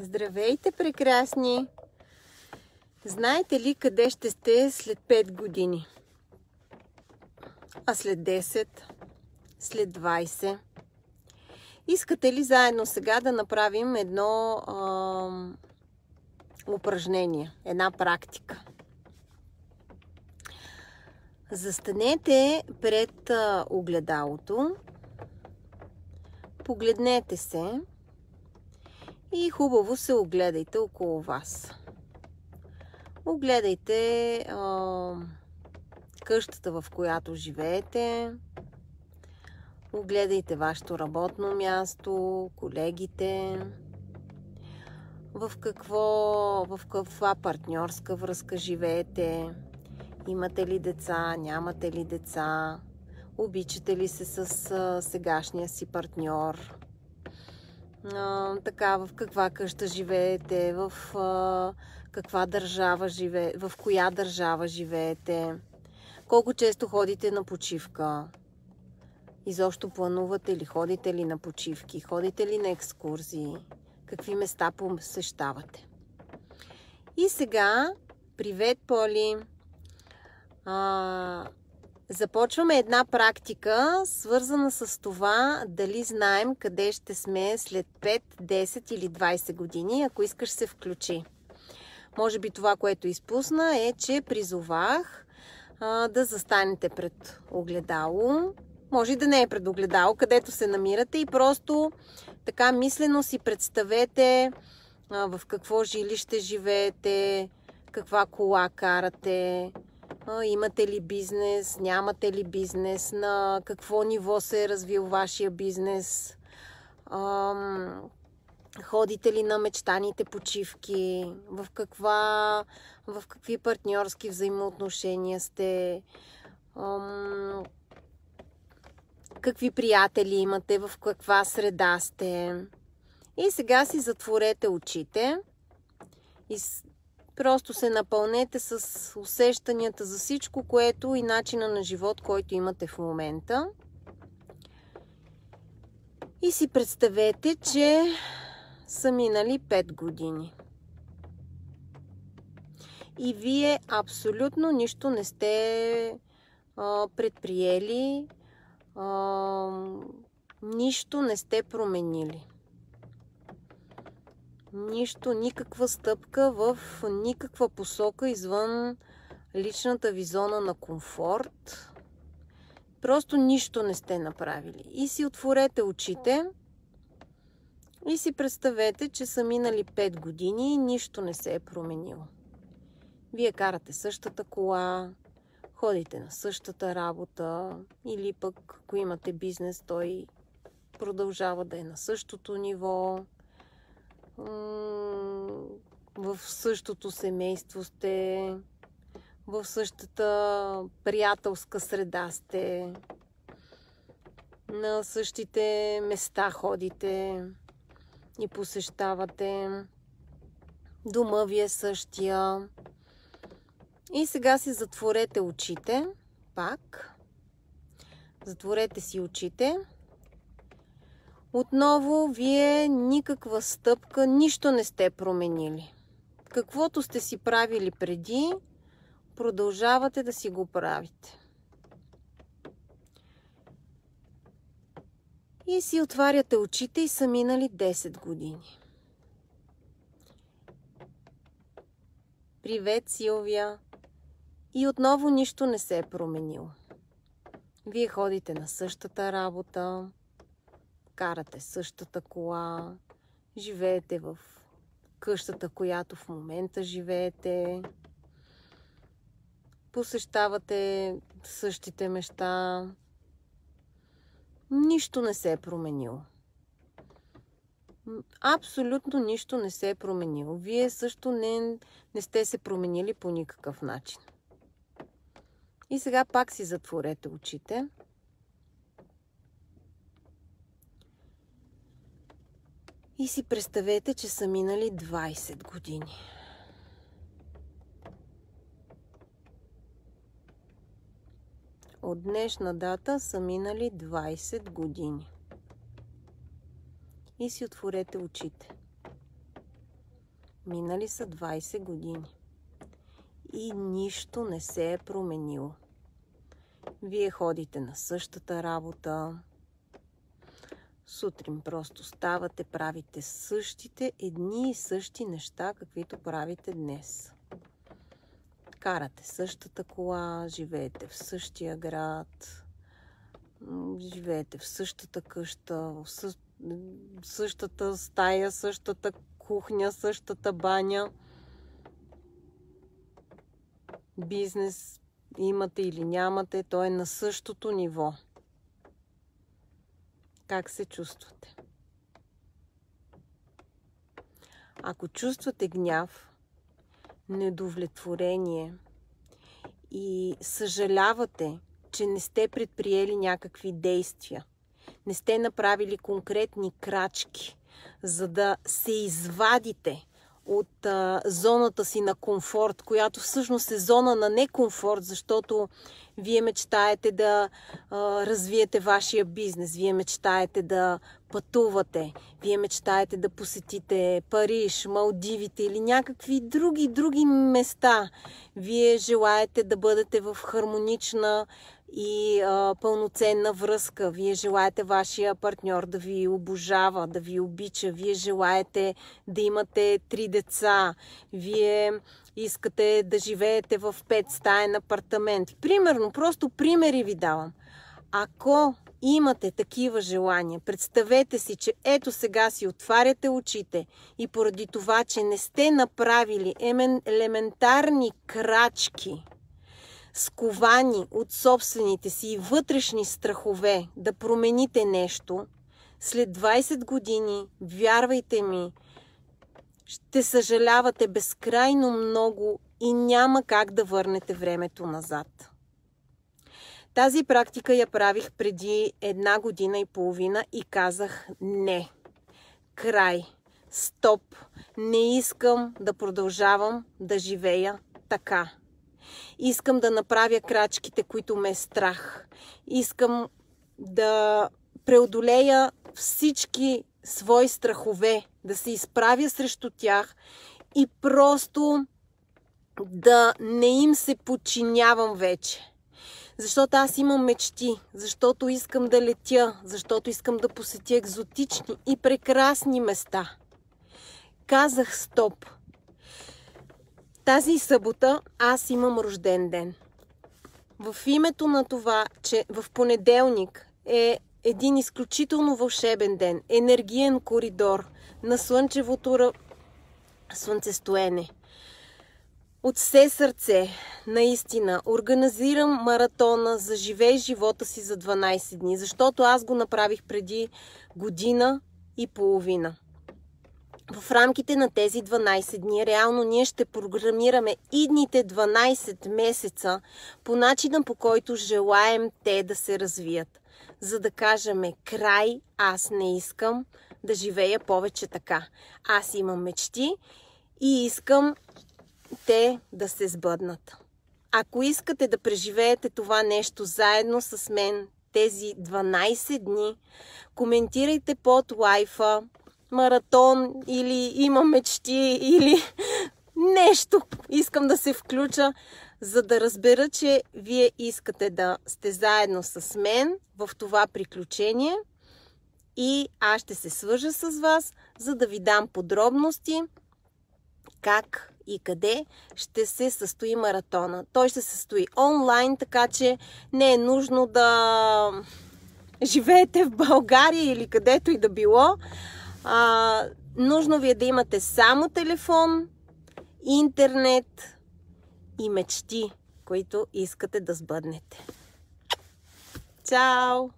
Здравейте, прекрасни! Знаете ли къде ще сте след 5 години? А след 10? След 20? Искате ли заедно сега да направим едно а, упражнение, една практика? Застанете пред огледалото, погледнете се и хубаво се огледайте около вас. Огледайте а, къщата, в която живеете. Огледайте вашето работно място, колегите. В, какво, в каква партньорска връзка живеете. Имате ли деца, нямате ли деца. Обичате ли се с а, сегашния си партньор така, в каква къща живеете, в а, каква държава живеете, в коя държава живеете, колко често ходите на почивка, изобщо планувате ли, ходите ли на почивки, ходите ли на екскурзии, какви места посещавате. И сега, привет, Поли! А, Започваме една практика, свързана с това дали знаем къде ще сме след 5, 10 или 20 години. Ако искаш се включи. Може би това, което изпусна е, че призовах а, да застанете пред огледало. Може и да не е пред огледало, където се намирате и просто така мислено си представете а, в какво жилище живеете, каква кола карате, Имате ли бизнес? Нямате ли бизнес? На какво ниво се е развил вашия бизнес? Ходите ли на мечтаните почивки? В, каква, в какви партньорски взаимоотношения сте? Какви приятели имате? В каква среда сте? И сега си затворете очите и Просто се напълнете с усещанията за всичко, което и начина на живот, който имате в момента. И си представете, че са минали 5 години. И вие абсолютно нищо не сте а, предприели, а, нищо не сте променили нищо, никаква стъпка в никаква посока извън личната ви зона на комфорт. Просто нищо не сте направили. И си отворете очите и си представете, че са минали 5 години и нищо не се е променило. Вие карате същата кола, ходите на същата работа или пък ако имате бизнес, той продължава да е на същото ниво в същото семейство сте, в същата приятелска среда сте, на същите места ходите и посещавате. Дома ви е същия. И сега си затворете очите. Пак. Затворете си очите. Отново, вие никаква стъпка, нищо не сте променили. Каквото сте си правили преди, продължавате да си го правите. И си отваряте очите и са минали 10 години. Привет, Силвия! И отново нищо не се е променило. Вие ходите на същата работа, карате същата кола, живеете в къщата, която в момента живеете, посещавате същите места. Нищо не се е променило. Абсолютно нищо не се е променило. Вие също не, не сте се променили по никакъв начин. И сега пак си затворете очите. И си представете, че са минали 20 години. От днешна дата са минали 20 години. И си отворете очите. Минали са 20 години. И нищо не се е променило. Вие ходите на същата работа. Сутрин просто ставате, правите същите едни и същи неща, каквито правите днес. Карате същата кола, живеете в същия град, живеете в същата къща, в същата стая, същата кухня, същата баня. Бизнес имате или нямате, то е на същото ниво. Как се чувствате? Ако чувствате гняв, недовлетворение и съжалявате, че не сте предприели някакви действия, не сте направили конкретни крачки, за да се извадите от а, зоната си на комфорт, която всъщност е зона на некомфорт, защото вие мечтаете да а, развиете вашия бизнес, вие мечтаете да пътувате, вие мечтаете да посетите Париж, Малдивите или някакви други, други места. Вие желаете да бъдете в хармонична и а, пълноценна връзка. Вие желаете вашия партньор да ви обожава, да ви обича. Вие желаете да имате три деца. Вие искате да живеете в пет стаен апартамент. Примерно, просто примери ви давам. Ако имате такива желания, представете си, че ето сега си отваряте очите и поради това, че не сте направили елементарни крачки, сковани от собствените си вътрешни страхове да промените нещо, след 20 години, вярвайте ми, ще съжалявате безкрайно много и няма как да върнете времето назад. Тази практика я правих преди една година и половина и казах не. Край. Стоп. Не искам да продължавам да живея така. Искам да направя крачките, които ме е страх. Искам да преодолея всички свои страхове, да се изправя срещу тях и просто да не им се подчинявам вече. Защото аз имам мечти, защото искам да летя, защото искам да посетя екзотични и прекрасни места. Казах стоп. Тази събота аз имам рожден ден. В името на това, че в понеделник е един изключително вълшебен ден, енергиен коридор на слънчевото слънцестоене. От все сърце, наистина, организирам маратона за живей живота си за 12 дни, защото аз го направих преди година и половина. В рамките на тези 12 дни реално ние ще програмираме идните 12 месеца по начина по който желаем те да се развият за да кажем край, аз не искам да живея повече така. Аз имам мечти и искам те да се сбъднат. Ако искате да преживеете това нещо заедно с мен тези 12 дни, коментирайте под лайфа, маратон или имам мечти или нещо искам да се включа за да разбера, че вие искате да сте заедно с мен в това приключение и аз ще се свържа с вас, за да ви дам подробности как и къде ще се състои маратона. Той ще се състои онлайн, така че не е нужно да живеете в България или където и да било. А, нужно ви е да имате само телефон, интернет, и мечти, които искате да сбъднете. Чао!